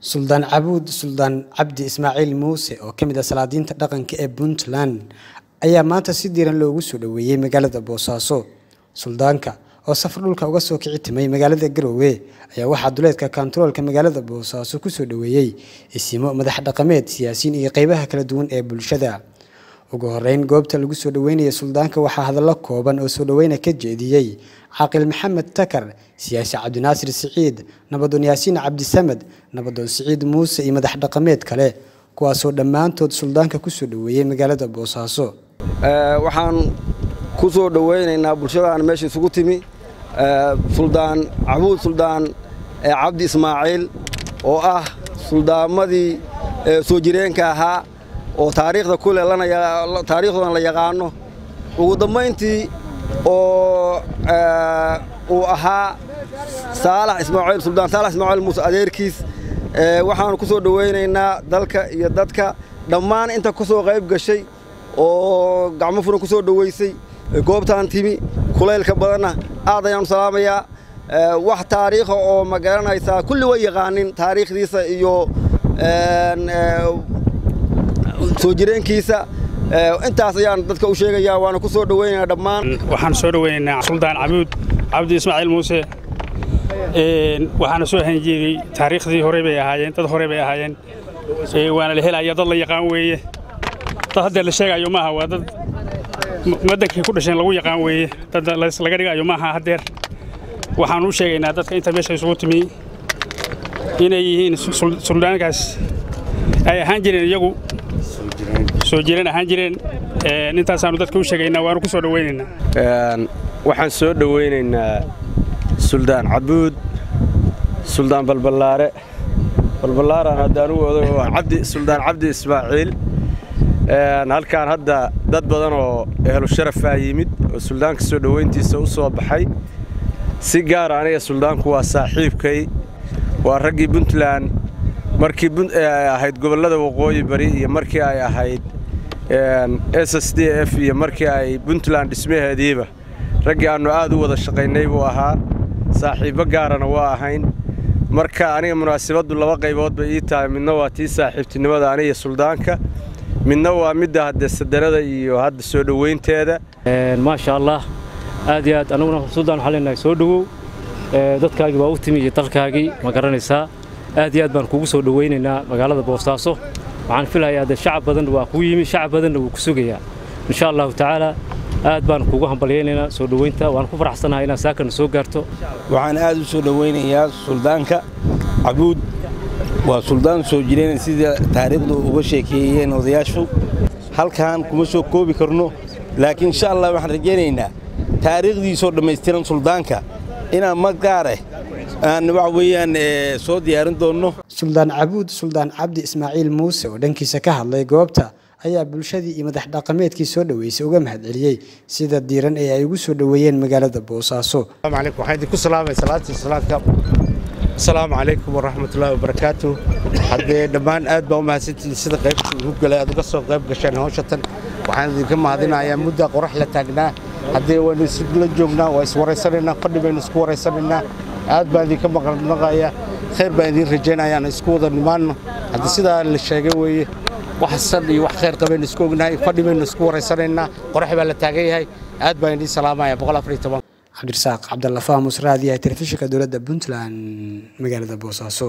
suldaan cabuud suldaan cabdi ismaaciil muuse oo ka mid ah salaadiinta dhaqanka ee puntland ayaa maanta si diiran loogu soo dhoweeyey magaalada boosaaso suldaanka oo safar dhulka uga soo kici timay magaalada garowe ayaa waxaa duleedka kontaroolka magaalada boosaaso ku soo dhoweeyey. Isimo madax dhaqameed siyaasiyiin iyo qeybaha kala duwan ee bulshada ugu horeyn goobta lagu soo dhoweynaya suldaanka waxaa hadallo kooban oo soo dhoweyna ka jeediyey. Caaqil maxamed takar siyaasi cabdinaasir siciid nabadoon yaasiin cabdisamed nabadoon siciid muuse iyo madax dhaqameed kale kuwaasoo dhammaantood suldaanka ku soo dhoweeyey magaalada boosaaso. Waxaan ku soo dhoweynaynaa bulshadaan meesha isugu timi. Suldaan cabuud suldaan cabdi ismaaciil oo ah suldaamadii soo jireenka ahaa oo taariikhda kule taariikhdoodan la yaqaano. Ugu dambayntii oo uu ahaa saalax ismaaciil suldaan saalax ismaaciil muuse adeerkiis waxaanu ku soo dhowaynaynaa dalka iyo dadka dhammaan inta ku soo qayb gashay oo gacmo furan ku soo dhowaysay goobtaan timi kulaylka badanna aad ayaanu salaamayaa. Wax taariikha oo ma garanaysaa kulli way yaqaanin taariikhdiisa iyo soo jireenkiisa intaas ayaan dadka u sheegayaa waana ku soo dhowaynaynaa dhammaan. Waxaan soo dhowaynaynaa suldaan cabuud cabdi ismaaciil muuse. Waxaana soo hanjeediyey taariikhdii hore bay ahaayeen dad hore bay ahaayeen. Waana la helaya dad la yaqaan weeye. Dad haddeer la sheegayo maaha waa dad waddankii ku dhasheen lagu yaqaan weeye. Dad laga dhigayo maaha haddeer waxaan u sheegaynaa dadka inta meesha isugu timi inay yihiin suldaankaas. Ay ahaan jireen iyagu soo jireen ahaan jireen intaasaanu dadka u sheegaynaa waanu ku soo dhowaynaynaa waxaan soo dhowaynaynaa suldaan cabuud suldaan balballaare. Balballaaraan hadda anugu oday oo cabdi suldaan cabdi ismaaciil. Halkaan hadda dad badan oo ehlu sharafaa yimid oo suldaanka soo dhowayntiisa u soo baxay. Si gaara aniga suldaanku waa saaxiibkay waa raggii puntland. Markii ay ahayd gobollada waqooyi bari iyo markii ay ahayd s s d f iyo markii ay puntland dhismaheediiba. Raggii aannu aad u wada shaqaynay buu ahaa. Saaxiibbo gaarana waa ahayn. Marka aniga munaasabaddu laba qaybood bay ii tahay. Midna waa tii saaxiibtinimada aniga suldaanka. Midna waa midda hadde sadanada iyo hadda soo dhowaynteeda maasha allah aad iyo aad annaguna suldaan waxaan leenahay soo dhowow dadkaagii baa u timi iyo dalkaagii ma garanaysaa. Aad iyo aad baan kugu soo dhowaynaynaa magaalada boosaaso waxaan filayaa de shacab badan waa kuu yimi shacab badanna wuu ku sugayaa. Insha allahu tacaala aad baan kugu hambalyaynaynaa soo dhowaynta waan ku faraxsanahay inaad saakana soo gaarto. Waxaan aad u soo dhowaynayaa suldaanka cabuud waa suldaan soo jireen sida taariikhdu uga sheekeeyeen odayaashu. Halkaan kuma soo koobi karno laakiin insha allah waxaan rajaynaynaa taariikhdiisoo dhammaystiran suldaanka. Inaan magaareh aan waxa weeyaan soo diyaarin doonno suldaan cabuud suldaan cabdi ismaaciil muuse oo dhankiisa ka hadlay goobta ayaa bulshadii iyo madax dhaqameedkii soo dhoweysay uga mahadceliyey. Sida diiran ee ay ugu soo dhoweeyeen magaalada boosaaso. Asalaamu calaykum. Waraxmatullaahi wabarakaatu haddee dhammaan aad baa u mahadsantihiin sida qaybta ugu galay aad uga soo qayb gasheen hawshatan? Waxaan idinka mahadinayaa mudda qorax la taagnaa haddee waynu isla joognaa waa iswaraysanaynaa fadhi baynu isku waraysanaynaa aad baan idinka maqnaqayaa khayr baan idiin rajaynayaan isku wada nimaanno haddii sidaa la sheegay weeye wax san iyo wax khayr qabaynu isku ognahay fadhi baynu isku waraysanaynaa qorax baa la taagan yahay. Aad baan idiin salaamaya cabdirasaaq cabdalla faamus raadiyaha telefishinka dowladda puntland magaalada boosaaso